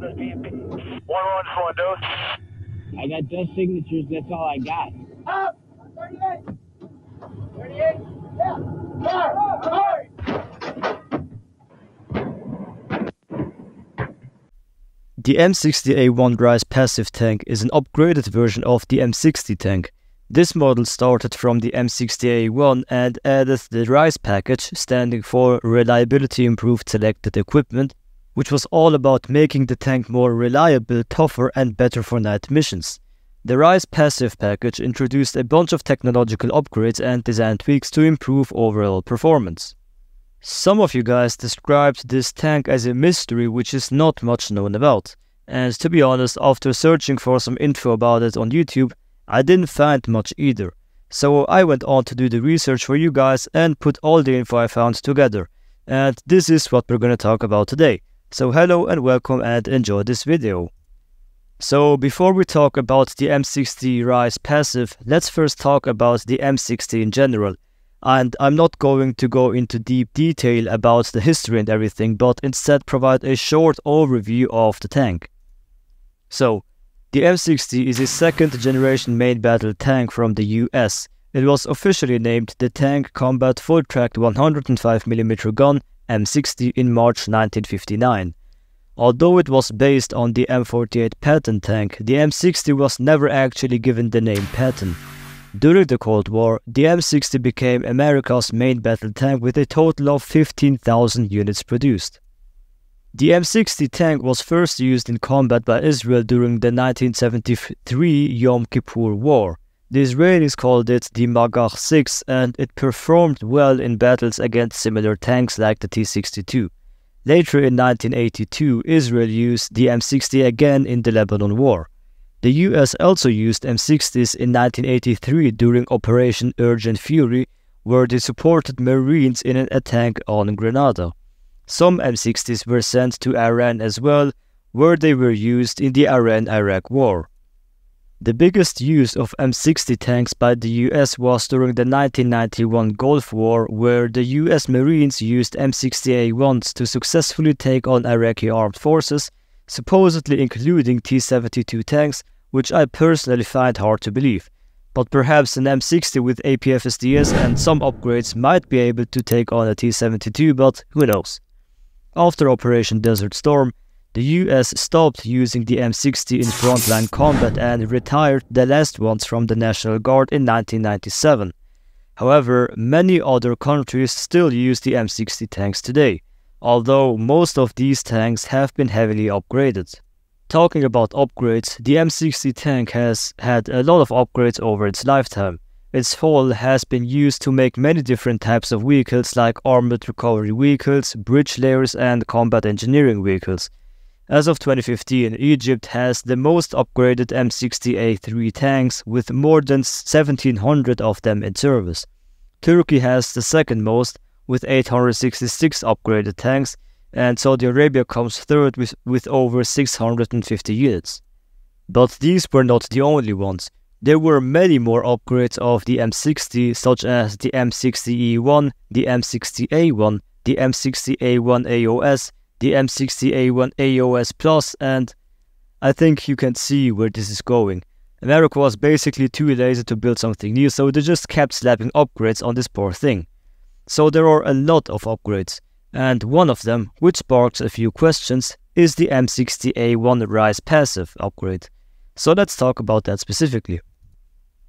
One four give me range for those PMP. One one four dose. I got dust signatures. That's all I got. Up! 38! 38? Yeah! Fire! Fire! The M60A1 Rise passive tank is an upgraded version of the M60 tank. This model started from the M60A1 and added the RISE package, standing for Reliability Improved Selected Equipment, which was all about making the tank more reliable, tougher, and better for night missions. The RISE passive package introduced a bunch of technological upgrades and design tweaks to improve overall performance. Some of you guys described this tank as a mystery which is not much known about, and to be honest, after searching for some info about it on YouTube, I didn't find much either. So I went on to do the research for you guys and put all the info I found together. And this is what we're gonna talk about today. So hello and welcome and enjoy this video. So before we talk about the M60 Rise passive, let's first talk about the M60 in general. And I'm not going to go into deep detail about the history and everything, but instead provide a short overview of the tank. So, the M60 is a second generation main battle tank from the US. It was officially named the Tank Combat Full Tracked 105mm gun M60 in March 1959. Although it was based on the M48 Patton tank, the M60 was never actually given the name Patton. During the Cold War, the M60 became America's main battle tank with a total of 15,000 units produced. The M60 tank was first used in combat by Israel during the 1973 Yom Kippur War. The Israelis called it the Magach 6 and it performed well in battles against similar tanks like the T-62. Later in 1982, Israel used the M60 again in the Lebanon War. The US also used M60s in 1983 during Operation Urgent Fury, where they supported Marines in an attack on Grenada. Some M60s were sent to Iran as well, where they were used in the Iran Iraq War. The biggest use of M60 tanks by the US was during the 1991 Gulf War, where the US Marines used M60A1s to successfully take on Iraqi armed forces supposedly including T-72 tanks, which I personally find hard to believe. But perhaps an M60 with APFSDS and some upgrades might be able to take on a T-72, but who knows. After Operation Desert Storm, the US stopped using the M60 in frontline combat and retired the last ones from the National Guard in 1997. However, many other countries still use the M60 tanks today although most of these tanks have been heavily upgraded. Talking about upgrades, the M60 tank has had a lot of upgrades over its lifetime. Its hull has been used to make many different types of vehicles like armored recovery vehicles, bridge layers and combat engineering vehicles. As of 2015, Egypt has the most upgraded M60A3 tanks with more than 1700 of them in service. Turkey has the second most with 866 upgraded tanks, and Saudi Arabia comes third with, with over 650 units. But these were not the only ones. There were many more upgrades of the M60, such as the M60E1, the M60A1, the M60A1 AOS, the M60A1 AOS Plus, and I think you can see where this is going. America was basically too lazy to build something new, so they just kept slapping upgrades on this poor thing. So there are a lot of upgrades, and one of them, which sparks a few questions, is the M60A1 Rise Passive upgrade. So let's talk about that specifically.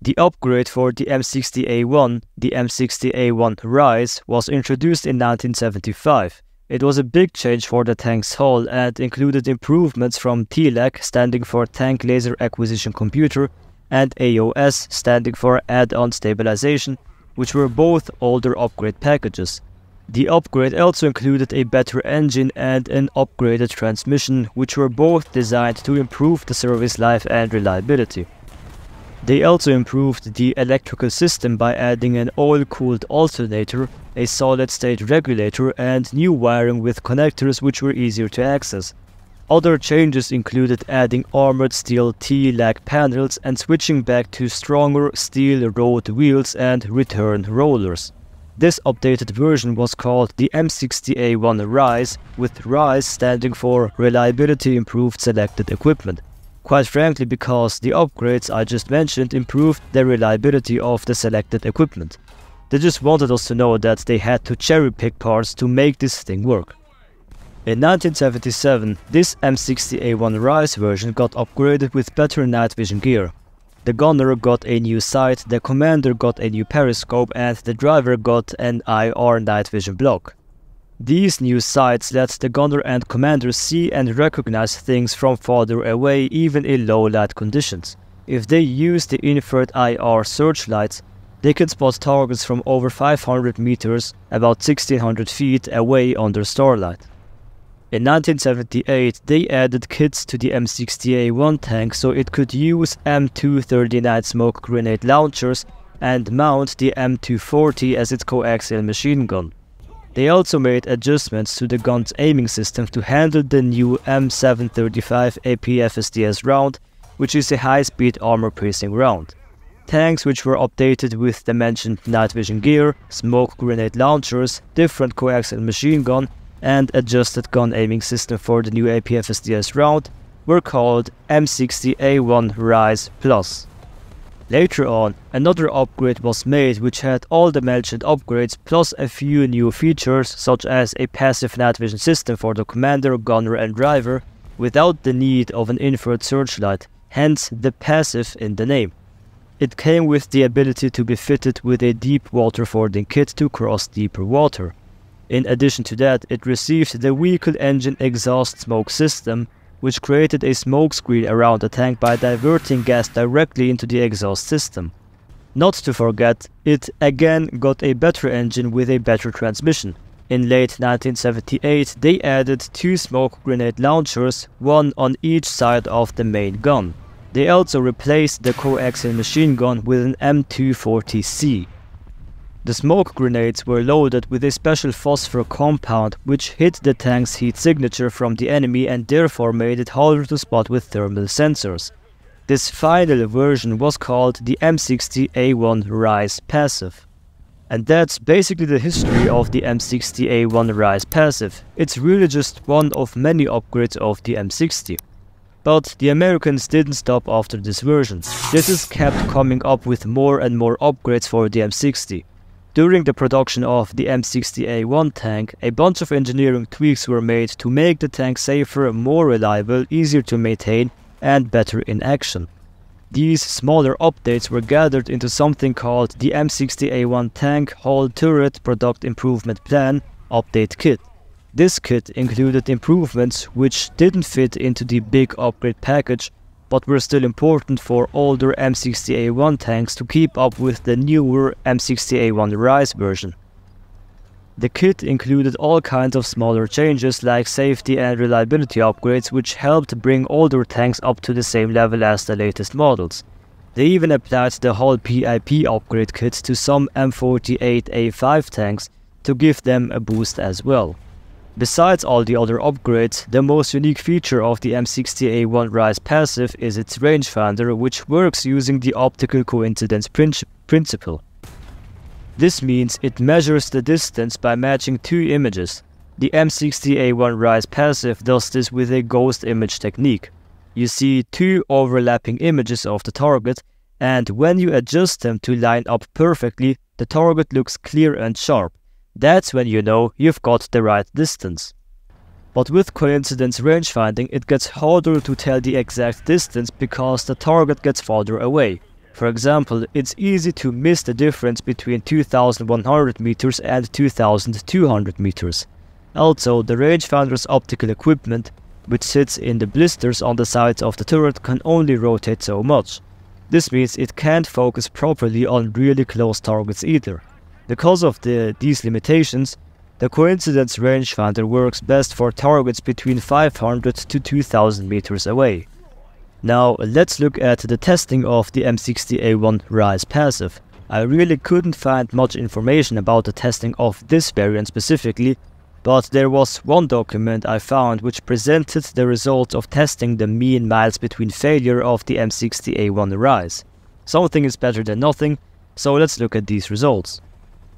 The upgrade for the M60A1, the M60A1 Rise, was introduced in 1975. It was a big change for the tank's hull and included improvements from TLAC, standing for Tank Laser Acquisition Computer, and AOS, standing for Add-on Stabilization, which were both older upgrade packages. The upgrade also included a better engine and an upgraded transmission, which were both designed to improve the service life and reliability. They also improved the electrical system by adding an oil-cooled alternator, a solid-state regulator and new wiring with connectors which were easier to access. Other changes included adding armored steel T-lag panels and switching back to stronger steel road wheels and return rollers. This updated version was called the M60A1 RISE, with RISE standing for Reliability Improved Selected Equipment. Quite frankly because the upgrades I just mentioned improved the reliability of the selected equipment. They just wanted us to know that they had to cherry pick parts to make this thing work. In 1977, this M60A1 RISE version got upgraded with better night vision gear, the gunner got a new sight, the commander got a new periscope and the driver got an IR night vision block. These new sights let the gunner and commander see and recognize things from farther away even in low light conditions. If they use the infrared IR searchlights, they can spot targets from over 500 meters, about 1600 feet away under starlight. In 1978, they added kits to the M60A1 tank so it could use M239 smoke grenade launchers and mount the M240 as its coaxial machine gun. They also made adjustments to the gun's aiming system to handle the new M735 APFSDS round, which is a high-speed armor-piercing round. Tanks which were updated with the mentioned night vision gear, smoke grenade launchers, different coaxial machine gun and adjusted gun aiming system for the new APFSDS round were called M60A1 Rise Plus. Later on, another upgrade was made which had all the mentioned upgrades plus a few new features such as a passive night vision system for the commander, gunner and driver without the need of an infrared searchlight, hence the passive in the name. It came with the ability to be fitted with a deep water fording kit to cross deeper water. In addition to that, it received the vehicle engine exhaust smoke system, which created a smoke screen around the tank by diverting gas directly into the exhaust system. Not to forget, it again got a better engine with a better transmission. In late 1978, they added two smoke grenade launchers, one on each side of the main gun. They also replaced the coaxial machine gun with an M240C. The smoke grenades were loaded with a special phosphor compound which hid the tank's heat signature from the enemy and therefore made it harder to spot with thermal sensors. This final version was called the M60A1 Rise Passive. And that's basically the history of the M60A1 Rise Passive. It's really just one of many upgrades of the M60. But the Americans didn't stop after this version. They just kept coming up with more and more upgrades for the M60. During the production of the M60A1 tank, a bunch of engineering tweaks were made to make the tank safer, more reliable, easier to maintain, and better in action. These smaller updates were gathered into something called the M60A1 Tank Hull Turret Product Improvement Plan Update Kit. This kit included improvements which didn't fit into the big upgrade package but were still important for older M60A1 tanks to keep up with the newer M60A1 Rise version. The kit included all kinds of smaller changes like safety and reliability upgrades which helped bring older tanks up to the same level as the latest models. They even applied the whole PIP upgrade kit to some M48A5 tanks to give them a boost as well. Besides all the other upgrades, the most unique feature of the M60A1 Rise passive is its rangefinder which works using the optical coincidence principle. This means it measures the distance by matching two images. The M60A1 Rise passive does this with a ghost image technique. You see two overlapping images of the target and when you adjust them to line up perfectly, the target looks clear and sharp. That's when you know you've got the right distance. But with coincidence rangefinding, it gets harder to tell the exact distance because the target gets farther away. For example, it's easy to miss the difference between 2100 meters and 2200 meters. Also, the rangefinder's optical equipment, which sits in the blisters on the sides of the turret, can only rotate so much. This means it can't focus properly on really close targets either. Because of the, these limitations, the coincidence rangefinder works best for targets between 500 to 2000 meters away. Now let's look at the testing of the M60A1 Rise passive. I really couldn't find much information about the testing of this variant specifically, but there was one document I found which presented the results of testing the mean miles between failure of the M60A1 Rise. Something is better than nothing, so let's look at these results.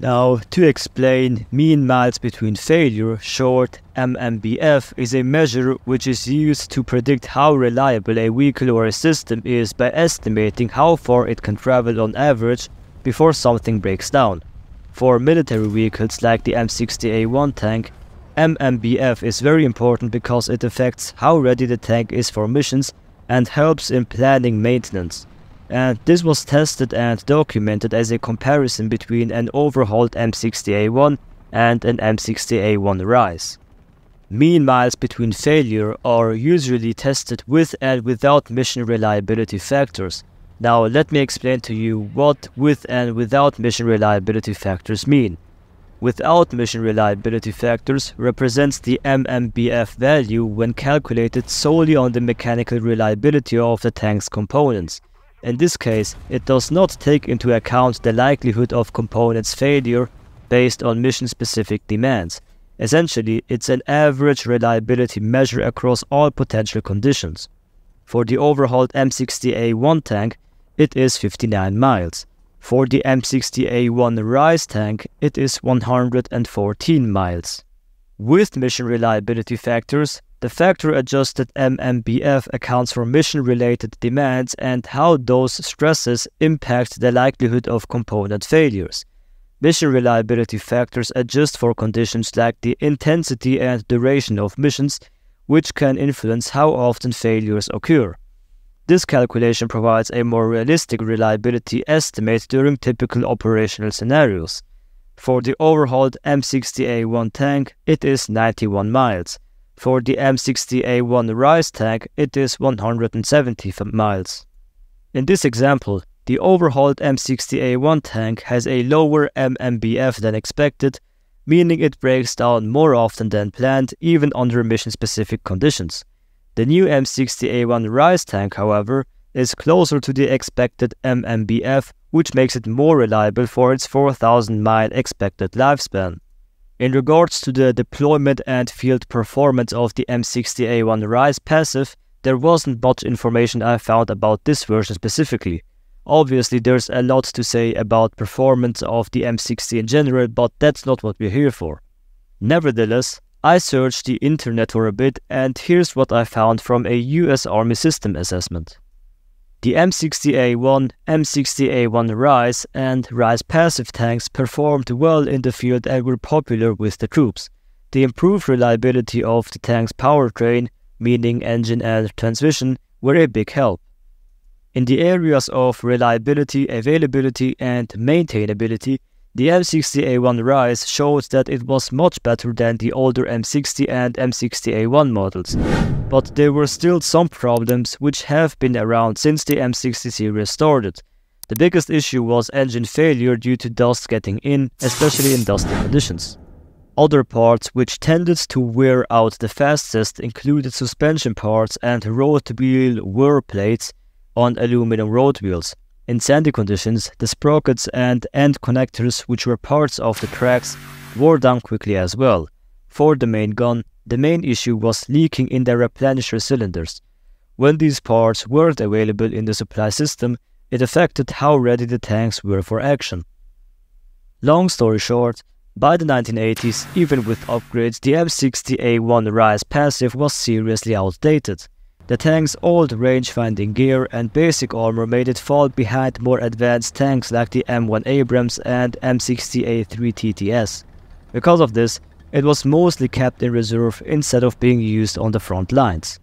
Now, to explain, mean miles between failure, short MMBF, is a measure which is used to predict how reliable a vehicle or a system is by estimating how far it can travel on average before something breaks down. For military vehicles like the M60A1 tank, MMBF is very important because it affects how ready the tank is for missions and helps in planning maintenance and this was tested and documented as a comparison between an overhauled M60A1 and an M60A1 Rise. Mean miles between failure are usually tested with and without mission reliability factors. Now let me explain to you what with and without mission reliability factors mean. Without mission reliability factors represents the MMBF value when calculated solely on the mechanical reliability of the tank's components. In this case, it does not take into account the likelihood of components failure based on mission-specific demands. Essentially, it's an average reliability measure across all potential conditions. For the overhauled M60A1 tank, it is 59 miles. For the M60A1 Rise tank, it is 114 miles. With mission reliability factors, the factor-adjusted MMBF accounts for mission-related demands and how those stresses impact the likelihood of component failures. Mission reliability factors adjust for conditions like the intensity and duration of missions, which can influence how often failures occur. This calculation provides a more realistic reliability estimate during typical operational scenarios. For the overhauled M60A1 tank, it is 91 miles. For the M60A1 Rise tank, it is 170 miles. In this example, the overhauled M60A1 tank has a lower MMBF than expected, meaning it breaks down more often than planned even under mission-specific conditions. The new M60A1 Rise tank, however, is closer to the expected MMBF, which makes it more reliable for its 4000 mile expected lifespan. In regards to the deployment and field performance of the M60A1 Rise passive, there wasn't much information I found about this version specifically. Obviously there's a lot to say about performance of the M60 in general, but that's not what we're here for. Nevertheless, I searched the internet for a bit and here's what I found from a US Army system assessment. The M60A1, M60A1 Rise, and Rise passive tanks performed well in the field and were popular with the troops. The improved reliability of the tank's powertrain, meaning engine and transmission, were a big help. In the areas of reliability, availability, and maintainability, the M60A1 Rise showed that it was much better than the older M60 and M60A1 models, but there were still some problems which have been around since the M60 series started. The biggest issue was engine failure due to dust getting in, especially in dusty conditions. Other parts which tended to wear out the fastest included suspension parts and road wheel wear plates on aluminum road wheels, in sandy conditions, the sprockets and end connectors which were parts of the tracks wore down quickly as well. For the main gun, the main issue was leaking in the replenisher cylinders. When these parts weren't available in the supply system, it affected how ready the tanks were for action. Long story short, by the 1980s, even with upgrades, the M60A1 Rise passive was seriously outdated. The tank's old range-finding gear and basic armor made it fall behind more advanced tanks like the M1 Abrams and M60A3 TTS. Because of this, it was mostly kept in reserve instead of being used on the front lines.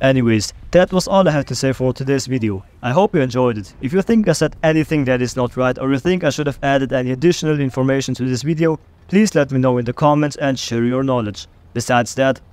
Anyways, that was all I had to say for today's video. I hope you enjoyed it. If you think I said anything that is not right or you think I should have added any additional information to this video, please let me know in the comments and share your knowledge. Besides that,